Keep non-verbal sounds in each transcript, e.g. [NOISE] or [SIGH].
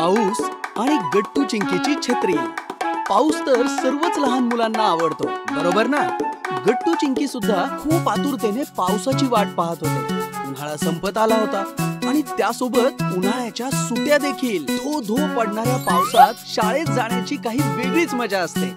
पाऊस आणि गट्टू चिंकीची छत्री. पाऊस तर सर्वच लहान मुलांना आवडतो बरोबर ना? गट्टू चिंकी सुद्धा खूप आतुरतेने पावसाची वाट पाहत होते. उन्हाळा संपत आला होता. आणि त्यासोबत उन्हाळ्याच्या सुट्या देखील. धो धो पडणाऱ्या पावसात शाळेत जाण्याची काही वेगळीच मजा असते.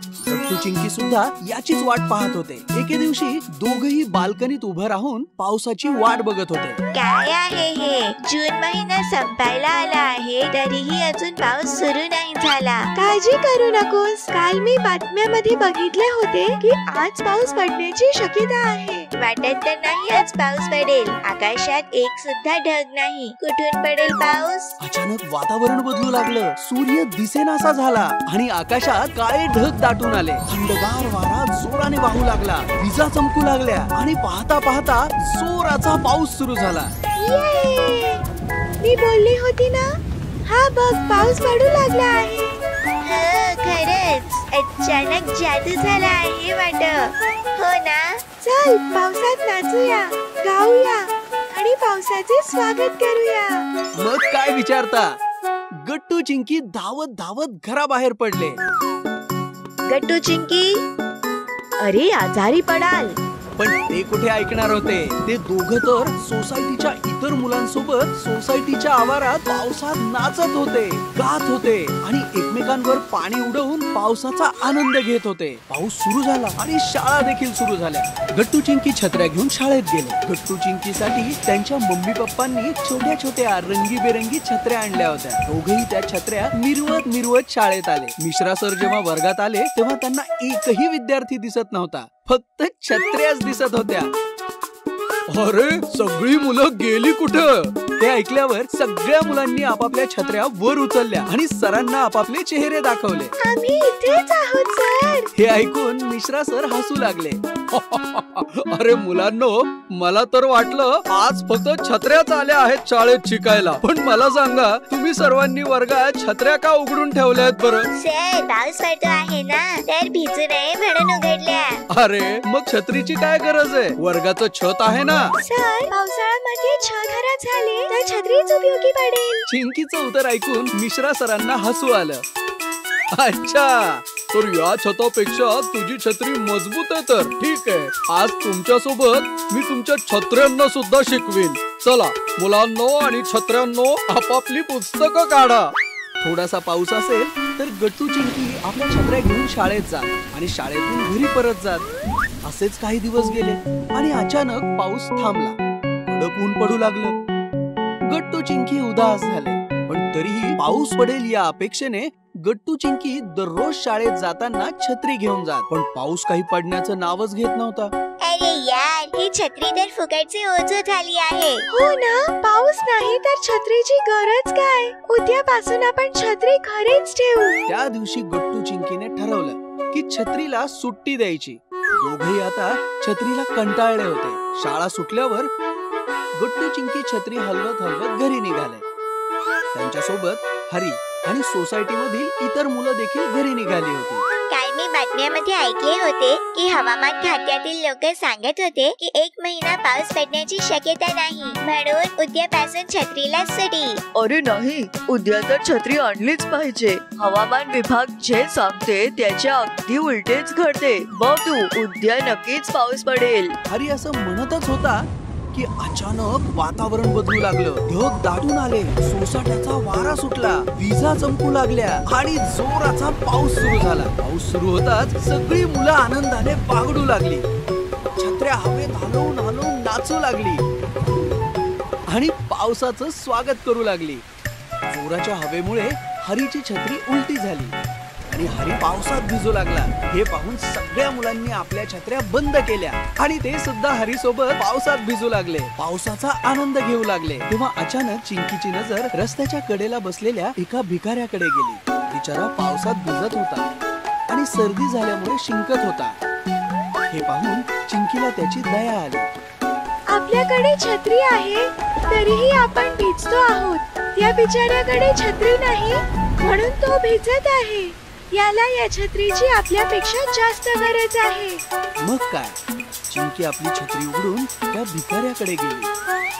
चिंकी सुद्धा याचीच वाट पाहत होते. एके दिवशी दोघही बाल्कनीत उभं राहून पावसाची वाट बघत होते. काय आहे हे? जून महिना संपायला आला आहे तरीही अजून पाऊस सुरू नाही झाला. काळजी करू नकोस. काल मी बातम्यामध्ये बघितले होते की आज पाऊस पडण्याची शक्यता आहे. वाटत तर नाही आज पाऊस पडेल. आकाशात एक सुद्धा ढग नाही. कुठून पडेल पाऊस? अचानक वातावरण बदलू लागलं. सूर्य दिसेनासा झाला आणि आकाशात काळे ढग दाटून आले. थंडगार वारा जोराने वाहू लागला. विजा चमकू लागल्या आणि पाहता पाहता जोराचा पाऊस सुरू झाला. ये! मी बोलली होती ना? हा बघ पाऊस पडू लागला आहे. हो खरंच. अचानक जादू झाला आहे वाट हो ना? चल पावसात नाचूया गाऊया. आणि पावसाचे स्वागत करूया. मग काय विचारता? गट्टू चिंकी धावत धावत घराबाहेर पडले. गट्टू चिंकी अरे आजारी पडाल. पण ते कुठे ऐकणार होते? ते दोघं तर सोसायटीच्या इतर मुलांसोबत सोसायटीच्या आवारात पावसात नाचत होते गात होते आणि एकमेकांवर पाणी उडवून पावसाचा आनंद घेत होते. पाऊस सुरू झाला आणि शाळा देखील सुरू झाल्या. गट्टू चिंकी छत्र्या घेऊन शाळेत गेले. गट्टू चिंकीसाठी त्यांच्या मम्मी पप्पांनी छोट्या छोट्या रंगीबेरंगी छत्र्या आणल्या होत्या. दोघेही त्या छत्र्या मिरवत मिरवत शाळेत आले. मिश्रा सर जेव्हा वर्गात आले तेव्हा त्यांना एकही विद्यार्थी दिसत नव्हता. फक्त छत्र्याच दिसत होत्या. अरे सगळी मुलं गेली कुठं? हे ऐकल्यावर सगळ्या मुलांनी आपापल्या छत्र्या वर उचलल्या आणि सरांना आपापले चेहरे दाखवले. आम्ही इथेच आहोत सर. हे ऐकून मिश्रा सर हसू लागले. अरे मुलांनो मला तर वाटलं आज फक्त छत्र्याच आल्या आहेत शाळेत शिकायला. पण मला सांगा तुम्ही सर्वांनी वर्गात छत्र्या का उघडून ठेवल्या आहेत बरं? सर पाऊस पडतो आहे ना तर भिजू नये म्हणून उघडल्या. अरे मग छत्रीची काय गरज आहे? वर्गाचं छत आहे ना? सर पावसाळ्यामध्ये छत खराब झाले तर छत्रीच उपयोगी पडेल. चिंकीचं उत्तर ऐकून मिश्रा सरांना हसू आलं. अच्छा! तर या छतापेक्षा तुझी छत्री मजबूत आहे तर. ठीक आहे. आज तुमच्यासोबत मी तुमच्या छत्र्यांना सुद्धा शिकवीन. चला मुलांनो आणि छत्र्यांनो आपापली पुस्तकं काढा. थोडासा पाऊस असेल तर गट्टू चिंकी आपल्या छत्र्या घेऊन शाळेत जात आणि शाळेतून घरी परत जात असेच काही दिवस गेले आणि अचानक पाऊस थांबला. कडक ऊन पडू लागलं. गट्टू चिंकी उदास झाले पण तरीही पाऊस पडेल या अपेक्षेने गट्टू चिंकी दररोज शाळेत जाताना छत्री घेऊन जात. पण पाऊस काही पडण्याचं नावच घेत नव्हता. अरे यार ही छत्री तर फुकटची ओझो झाली आहे. हो ना पाऊस नाही तर छत्रीची गरज काय? उद्यापासून आपण छत्री घरीच ठेवू. त्या दिवशी गट्टू चिंकीने ठरवलं की छत्रीला सुट्टी द्यायची. दोघही आता छत्रीला कंटाळले होते. शाळा सुटल्यावर गट्टू चिंकी छत्री हलवत हलवत घरी निघाले. त्यांच्यासोबत हरी आणि सोसायटी मधील इतर मुलं देखील घरी निघाली होती. काल मी बातम्यामध्ये ऐकले होते की हवामान खात्यातील लोक सांगत होते की एक महिना पाऊस पडण्याची शक्यता नाही. म्हणून उद्यापासून छत्रीला सुटी. अरे नाही उद्या तर छत्री आणलीच पाहिजे. हवामान विभाग जे सांगते त्याच्या अगदी उलटेच घडते. बघ तू उद्या नक्कीच पाऊस पडेल. हरी असं म्हणतच होता की अचानक वातावरण बदलू लागलं. ढग दाटून आले. सोसाट्याचा वारा सुटला. विजा चमकू लागल्या. आणि जोराचा पाऊस सुरू झाला. पाऊस सुरू होताच सगळी मुलं आनंदाने बागडू लागली. छत्र्या हवेत हलवून हलवून नाचू लागली. आणि पावसाचं स्वागत करू लागली. जोराच्या हवेमुळे हरीची छत्री उलटी झाली. आणि हरी पावसात भिजू लागला. हे पाहून सगळ्या मुलांनी आपल्या छत्र्या बंद केल्या. आणि ते सुद्धा हरी सोबत पावसात भिजू लागले. पावसाचा आनंद घेऊ लागले. तेव्हा अचानक चिंकीची नजर रस्त्याच्या कडेला बसलेल्या एका भिकाऱ्याकडे गेली. बिचारा पावसात भिजत होता. आणि सर्दी झाल्यामुळे शिंकत होता. हे पाहून चिंकीला त्याची दया आली. आपल्याकडे छत्री आहे. तरीही आपण भिजतो आहोत. या बिचाऱ्याकडे छत्री नाही म्हणून तो भिजत आहे. याला या छत्रीची आपल्यापेक्षा जास्त गरज आहे. मग काय? चिंकी आपली छत्री उघडून त्या भिकाऱ्याकडे गेली.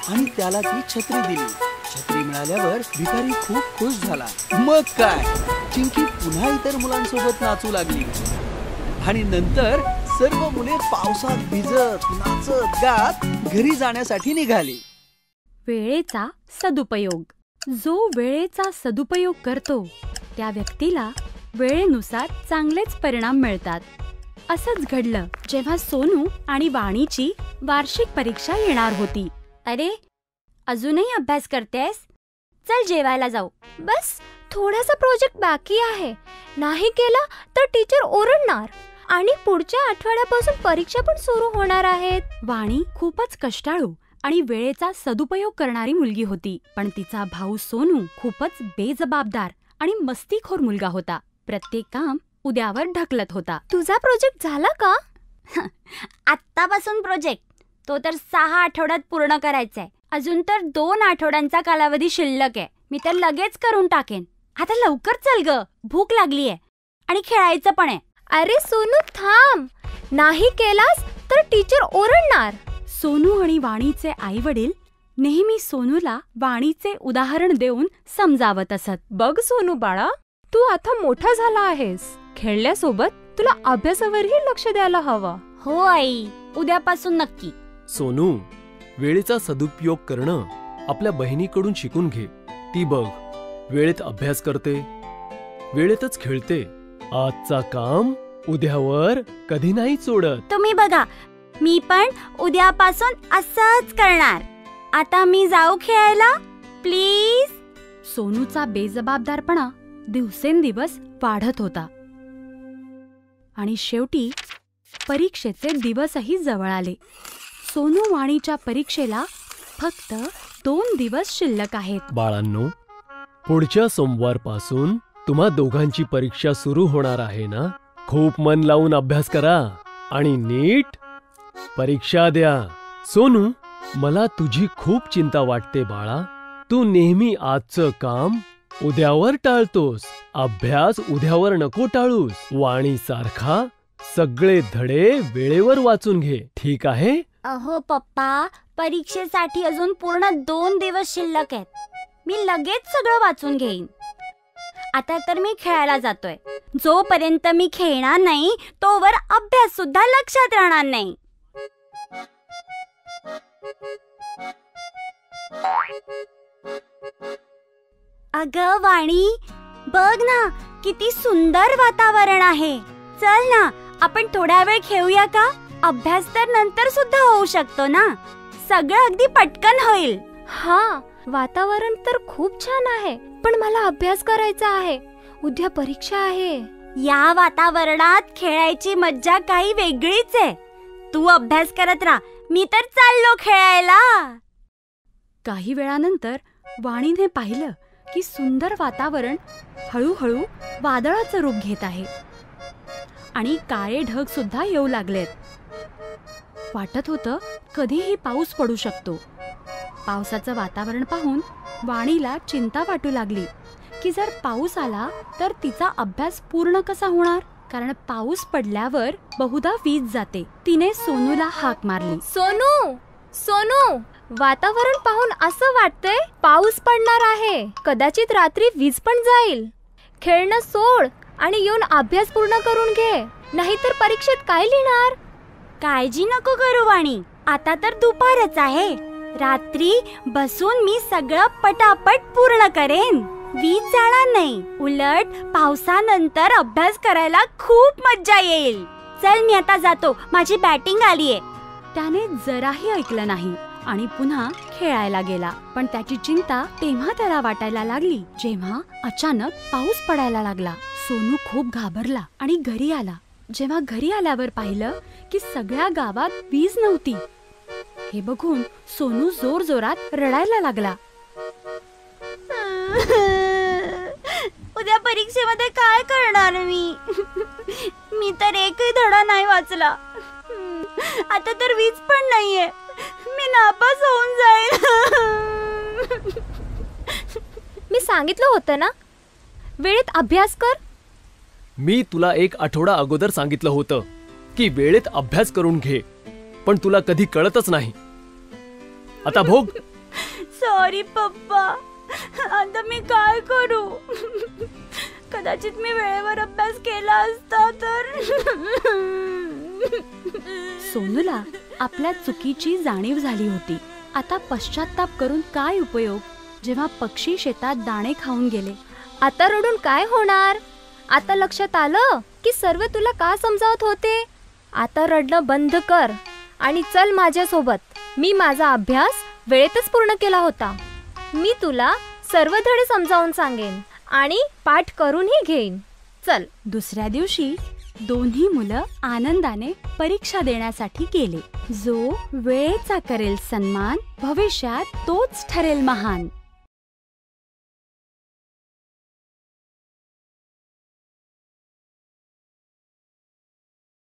आणि त्याला ती छत्री दिली. छत्री मिळाल्यावर भिकारी खूप खुश झाला. मग काय? चिंकी पुन्हा इतर मुलांसोबत नाचू लागली. आणि नंतर सर्व मुले पावसात भिजत नाचत गात घरी जाण्यासाठी निघाली. वेळेचा सदुपयोग. जो वेळेचा सदुपयोग करतो त्या व्यक्तीला वेळेनुसार चांगलेच परिणाम मिळतात. असंच घडलं जेव्हा सोनू आणि वाणीची वार्षिक परीक्षा येणार होती. अरे अजूनही अभ्यास करतेस चल जेवायला जाऊ. बस थोडासा प्रोजेक्ट बाकी आहे. नाही केला तर टीचर ओरडणार. आणि पुढच्या आठवड्यापासून परीक्षा पण सुरू होणार आहेत. वाणी खूपच कष्टाळू आणि वेळेचा सदुपयोग करणारी मुलगी होती. पण तिचा भाऊ सोनू खूपच बेजबाबदार आणि मस्तीखोर मुलगा होता. प्रत्येक काम उद्यावर ढकलत होता. तुझा प्रोजेक्ट झाला का? [LAUGHS] आत्तापासून प्रोजेक्ट तो तर सहा आठवड्यात पूर्ण करायचा आहे अजून तर दोन आठवड्यांचा कालावधी शिल्लक आहे. मी तर लगेच करून टाकेन. आता लवकर चल ग. भूक लागली आहे आणि खेळायचं पण आहे. अरे सोनू थांब. नाही केलास तर टीचर ओरडणार. सोनू आणि वाणीचे आई वडील नेहमी सोनूला वाणीचे उदाहरण देऊन समजावत असत. बघ सोनू बाळा. तू आता मोठा झाला आहेस. खेळल्यासोबत तुला अभ्यासावरही लक्ष द्यायला हवं. हो आई उद्यापासून नक्की. सोनू वेळेचा सदुपयोग करणं आपल्या बहिणीकडून शिकून घे. ती बघ वेळेत अभ्यास करते वेळेतच खेळते. आजचा काम उद्यावर कधी नाही सोडत. तुम्ही बघा मी पण उद्यापासून असंच करणार. आता मी जाऊ खेळायला. प्लीज. सोनूचा बेजबाबदारपणा दिवसेंदिवस वाढत होता. आणि शेवटी परीक्षेचे दिवसही जवळ आले. सोनू वाणीच्या परीक्षेला फक्त दोन दिवस शिल्लक आहेत. बाळांनो पुढच्या सोमवारपासून तुम्हा दोघांची परीक्षा सुरू होणार आहे ना? खूप मन लावून अभ्यास करा आणि नीट परीक्षा द्या. सोनू मला तुझी खूप चिंता वाटते बाळा. तू नेहमी आजचं काम उद्यावर टाळतोस. अभ्यास उद्यावर नको टाळूस. वाणी सारखा सगळे धडे वेळेवर वाचून घे. ठीक आहे? अहो पप्पा परीक्षेसाठी अजून पूर्ण दोन दिवस शिल्लक आहेत. मी लगेच सगळं वाचून घेईन. आता तर मी खेळायला जातोय. जोपर्यंत मी खेळणार नाही तोवर अभ्यास सुद्धा लक्षात राहणार नाही. अगं वाणी बघ ना किती सुंदर वातावरण आहे. चल ना आपण थोडा वेळ खेळूया का? अभ्यास तर नंतर सुद्धा होऊ शकतो ना? सगळं अगदी पटकन होईल. हा वातावरण तर खूप छान आहे पण मला अभ्यास करायचा आहे. उद्या परीक्षा आहे. या वातावरणात खेळायची मज्जा काही वेगळीच आहे. तू अभ्यास करत राहा मी तर चाललो खेळायला. काही वेळानंतर वाणीने पाहिलं की सुंदर वातावरण हळूहळू वादळाचं रूप घेत आहे. आणि काळे ढग सुद्धा येऊ लागलेत. वाटत होतं कधीही पाऊस पडू शकतो. पावसाचं वातावरण पाहून वाणीला चिंता वाटू लागली की जर पाऊस आला तर तिचा अभ्यास पूर्ण कसा होणार? कारण पाऊस पडल्यावर बहुधा वीज जाते. तिने सोनूला हाक मारली. सोनू! सोनू! वातावरण पाहून असं वाटतंय पाऊस पडणार आहे. कदाचित रात्री वीज पण जाईल. खेळणं सोड आणि येऊन अभ्यास पूर्ण करून घे. नाहीतर परीक्षेत काय लिहिणार? काळजी नको करू वाणी. आता तर दुपारच आहे. रात्री बसून मी सगळं पटापट पूर्ण करेन. वीज जाणार नाही. उलट पावसानंतर अभ्यास करायला खूप मज्जा येईल. चल मी आता जातो. माझी बॅटिंग आलीये. त्याने जराही ऐकलं नाही. आणि पुन्हा खेळायला गेला. पण त्याची चिंता तेव्हा त्याला वाटायला लागली जेव्हा अचानक पाऊस पडायला लागला. सोनू खूप घाबरला आणि घरी आला. जेव्हा घरी आल्यावर पाहिलं की सगळ्या गावात वीज नव्हती. हे बघून सोनू जोर जोरात रडायला लागला. [LAUGHS] उद्या परीक्षेमध्ये काय करणार मी? [LAUGHS] मी तर एकही धडा नाही वाचला. [LAUGHS] आता तर वीज पण नाहीये. मी नापास होऊन जाईल. मी सांगितलं होतं ना? वेळेत अभ्यास कर. मी तुला एक आठवडा अगोदर सांगितलं होतं की वेळेत अभ्यास करून घे पण तुला कधी कळतच नाही. आता भोग. सॉरी पप्पा. आता मी काय करू? कदाचित मी वेळेवर अभ्यास केला असता तर. सोनूला आपल्या चुकीची जाणीव झाली होती. आता पश्चाताप करून काय उपयोग? जेव्हा पक्षी शेतात दाणे खाऊन गेले. आता रडून काय होणार? आता लक्षात आलं की सर्व तुला का समजावत होते? आता रडणं बंद कर आणि चल माझ्यासोबत. मी माझा अभ्यास वेळेतच पूर्ण केला होता. मी तुला सर्व धडे समजावून सांगेन आणि पाठ करूनही घेईन. चल. दुसऱ्या दिवशी दोन्ही मुलं आनंदाने परीक्षा देण्यासाठी गेले. जो वेळेचा करेल सन्मान भविष्यात तोच ठरेल महान.